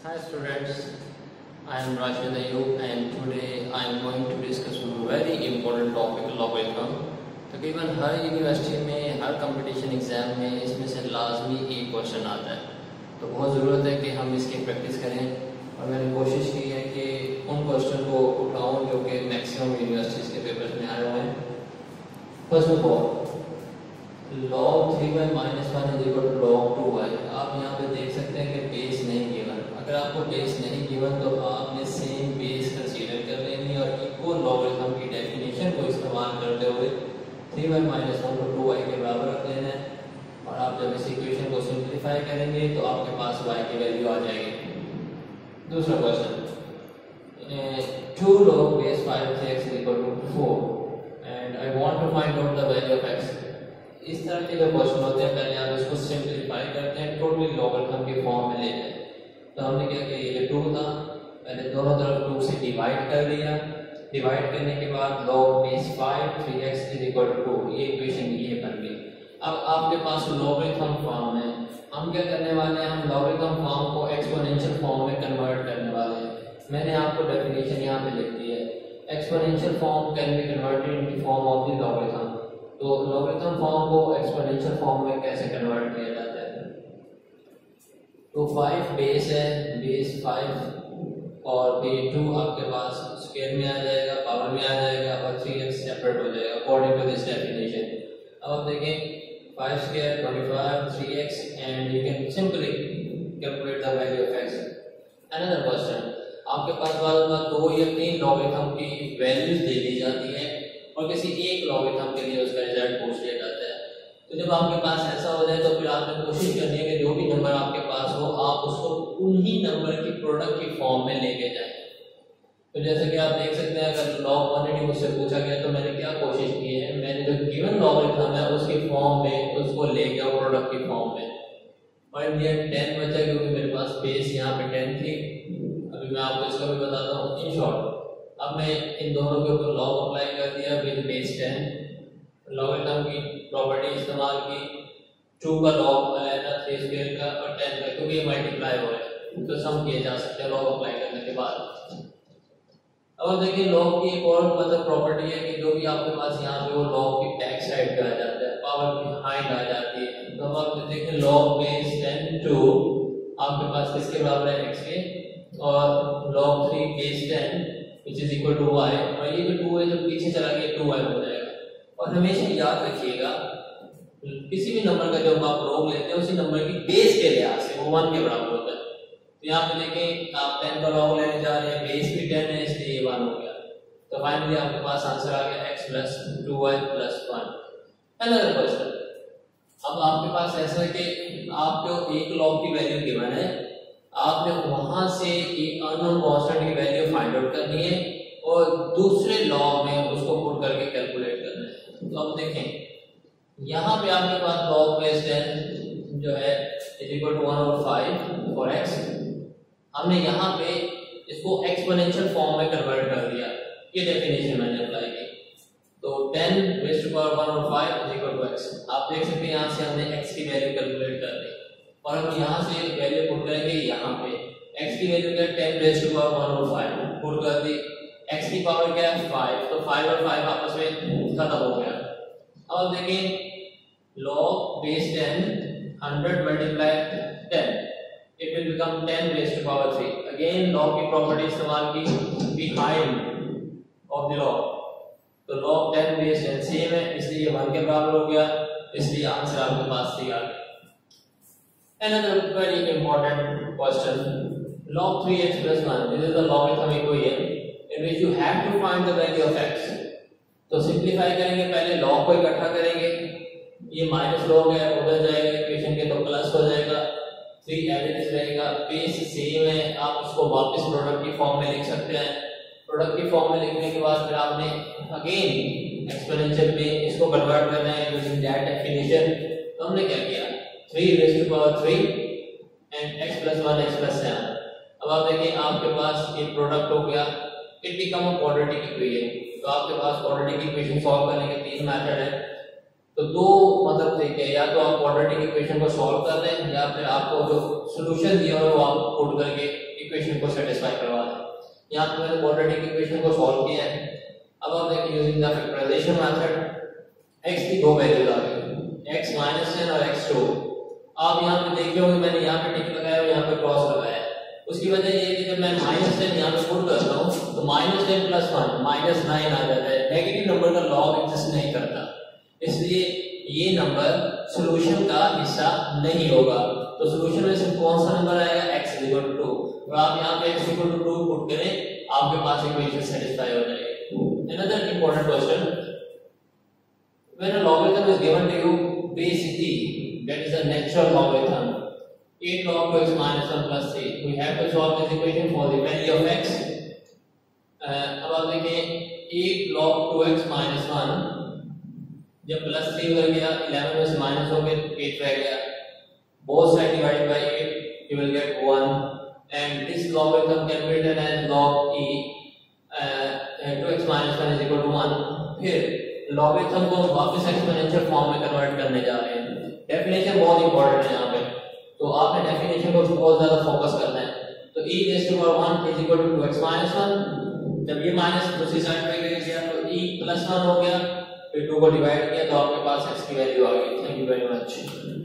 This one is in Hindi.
Hi students, I am Rashid Ayub and today I am going to discuss a very important topic logarithm. तकरीबन हर यूनिवर्सिटी में हर कंपटीशन एग्ज़ाम में इसमें से लाजमी एक क्वेश्चन आता है। तो बहुत ज़रूरत है कि हम इसकी प्रैक्टिस करें। और मैंने कोशिश की है कि उन क्वेश्चन को उठाऊं जो कि मैक्सिमम यूनिवर्सिटीज़ के पेपर्स में आए हुए हैं। First of all log three by minus one is equal to log two y आप यहाँ पे देख सकते हैं कि बेस नहीं गिवन अगर आपको बेस नहीं गिवन तो आपने सेम बेस कंसीडर कर लेनी और इक्वल लॉगरिथम की डेफिनेशन को इस्तेमाल करते हुए थ्री बाई माइनस वन को टू वाई के बराबर रख लेना है। और आप जब इस इक्वेशन को सिंप्लीफाई करेंगे तो आपके पास वाई की वैल्यू आ जाएगी। दूसरा question two log base 5 x is equal to 4 and I want to find out the value of x इस तरह के जो क्वेश्चन होते हैं, पहले आप इसको सिंप्लीफाई करते हैं टोटली लॉगरिथम के फॉर्म में लेते हैं। तो हमने क्या किया, ये टू था पहले दोनों तरफ़ टू से डिवाइड कर दिया। डिवाइड करने के बाद log base 5 3x is equal to ये इक्वेशन ये बन गई अब आपके पास लॉगरिथम फॉर्म है। हम क्या करने वाले हैं? हम लॉगरिथम फॉर्म को एक्सपोनेंशियल फॉर्म में कन्वर्ट करने वाले हैं। मैंने आपको डेफिनेशन यहाँ पे लिख दी है। Exponential form can be converted into form of the logarithm तो लॉगरिथम फॉर्म को एक्सपोनेंशियल फॉर्म में कैसे कन्वर्ट किया जाता है? तो फाइव बेस है, बेस फाइव और बी टू आपके पास स्क्वायर में आ जाएगा, पावर में आ जाएगा, और थ्री एक्स सेपरेट हो जाएगा अकॉर्डिंग टू दिस डेफिनेशन अब आप देखें five square twenty five three x and you can simply calculate the value of x another question आपके पास वाला दो या तीन लॉगरिथम की वैल्यूज़ दे दी जाती है, और किसी एक लॉगरिथम के लिए उसका रिज़ल्ट पूछ लिया जाता है। तो जब आपके पास ऐसा हो जाए तो फिर आपने कोशिश करनी है कि जो भी नंबर आपके पास हो, आप उसको उन्हीं नंबर की प्रोडक्ट की फॉर्म में लेके जाए। तो जैसे कि आप देख सकते हैं, अगर लॉग क्वांटिटी मुझसे पूछा गया तो मैंने क्या कोशिश की है? मैंने जो गिवन लॉगरिथम है उसकी फॉर्म में, उसको ले गया प्रोडक्ट की फॉर्म में। और इंडिया टेन बचा क्योंकि मेरे पास बेस यहाँ पे टेन थी। अभी मैं आपको इसका भी बताता हूँ। इन शॉर्ट अब मैं इन दोनों के ऊपर लॉग अप्लाई कर दिया with base ten log logarithm की प्रॉपर्टी इस्तेमाल की टू का लॉग लेना थ्री स्क्वायर का और टेन का, क्योंकि ये मल्टीप्लाई हो रहा है तो सम किए जा सकते हैं लॉग अप्लाई करने के बाद। अब देखिए लॉग की एक और मतलब प्रॉपर्टी है कि जो भी आपके पास यहाँ पे वो लॉग की बैक साइड पे आ जाता है पावर बिहाइंड आ जाती है। तो अब आप देखिए लॉग बेस टेन टू आपके पास किसके बराबर है एक्स के? और log three base ten which is equal to y और ये जो टू है जब पीछे चला गया टू वाई हो जाएगा। और हमेशा याद रखिएगा, किसी भी नंबर का जब आप लॉग लेते हैं, उसी नंबर की बेस के लिहाज से वो वन के बराबर होता है। तो यहाँ पे देखें, आप टेन का लॉग लेने जा रहे हैं, बेस भी टेन है, इसलिए ये वन हो गया। तो फाइनली आपके पास आंसर आ गया x plus two y plus one another question अब आपके पास ऐसा है कि आपको एक लॉग की वैल्यू गिवन है, आपने वहाँ से एक अननोन कांस्टेंट की वैल्यू फाइंड आउट करनी है, और दूसरे लॉग में उसको पुट करके कैलकुलेट करना है तो अब देखें यहाँ पे आपके पास लॉग बेस टेन जो है इक्वल टू वन और फाइव फॉर एक्स हमने यहाँ पे इसको एक्सपोनेंशियल फॉर्म में कन्वर्ट कर दिया। ये डेफिनेशन मैंने अप्लाई की। तो 10 रेज टू पावर 1 और 5 इज़ इक्वल टू x. आप देख सकते हैं यहाँ से हमने x की वैल्यू कैलकुलेट कर दी। और हम यहाँ से वैल्यू पुट करेंगे यहाँ पे। x की वैल्यू क्या है? 10 रेज टू पावर 1 और 5 पुट कर दी। x की पावर क्या है? 5 तो 5 और 5 आपस में खत्म हो गया। अब देखिए log base 10 100 multiply 10 it will become 10 raised to power 3 again log की प्रॉपर्टी इस्तेमाल की behind of the log तो log 10 base 10 सेम है इसलिए ये 1 के बराबर हो गया इसलिए आंसर आपके पास सही आ गया another very important question log 3x plus 1 this is the logarithm equation in which you have to find the value of x तो सिंप्लीफाई करेंगे पहले log को इकट्ठा करेंगे ये माइनस log है उधर जाएगा इक्वेशन के तो प्लस हो जाएगा। थ्री एवरेज रहेगा बेस सेम है, आप उसको वापस प्रोडक्ट की फॉर्म में लिख सकते हैं। प्रोडक्ट की फॉर्म में लिखने के बाद फिर आपने अगेन एक्सपोनेंशियल में इसको कन्वर्ट करना है यूजिंग दैट डेफिनेशन तो हमने क्या किया? 3 raise to power 3 and x 1 x 7 अब आप देखिए आपके पास ये प्रोडक्ट हो गया। It become a quadratic equation तो आपके पास क्वाड्रेटिक इक्वेशन सॉल्व करने के तीन मेथड है। तो दो मतलब तरीके या तो आप क्वाड्रेटिक इक्वेशन को सॉल्व कर लें, या फिर आपको जो सॉल्यूशन दिया हो वो आप पुट करके इक्वेशन को सेटिस्फाई करवा दें। यहाँ पे मैंने क्वाड्रेटिक इक्वेशन को सॉल्व किया है। अब आप देखिए using the factorization method x की दो वैल्यूज़ आ गई। x माइनस टेन और x टू आप यहाँ पे देख होंगे, मैंने यहाँ पे टिक लगाया और यहाँ पे क्रॉस लगाया। है उसकी वजह ये कि जब मैं माइनस टेन यहाँ पे पुट करता हूँ तो minus ten plus one minus nine आ जाता है। नेगेटिव नंबर का लॉग एग्जिस्ट नहीं करता। इसलिए ये नंबर सोल्यूशन का हिस्सा नहीं होगा। तो सॉल्यूशन में सिर्फ़ कौन सा नंबर आएगा? x इक्वल टू तो आप यहाँ पे x इक्वल टू पुट करें आपके पास इक्वेशन सेटिस्फाई हो जाएगी। Another important question when a logarithm is given to you base is that is a natural logarithm a log x 1 a we have to solve this equation for the value of x uh, अब आप देखें a log 2x 1 जब प्लस थ्री कर गया इलेवन में से माइनस हो गए एट रह गया। Both side divided by 8 you will get 1 and this logarithm can be written as log e uh, 2x minus 1 is equal to 1 फिर logarithm को वापस एक्सपोनेंशियल फॉर्म में कन्वर्ट करने जा रहे हैं। डेफिनेशन बहुत इंपॉर्टेंट है यहाँ पे। तो आपने डेफिनेशन को बहुत ज़्यादा फोकस करना है। तो e raise to power 1 is equal to 2x minus 1 जब ये माइनस दूसरी साइड पे गया तो e प्लस 1 हो गया। फिर टू को डिवाइड किया तो आपके पास x की वैल्यू आ गई. Thank you very much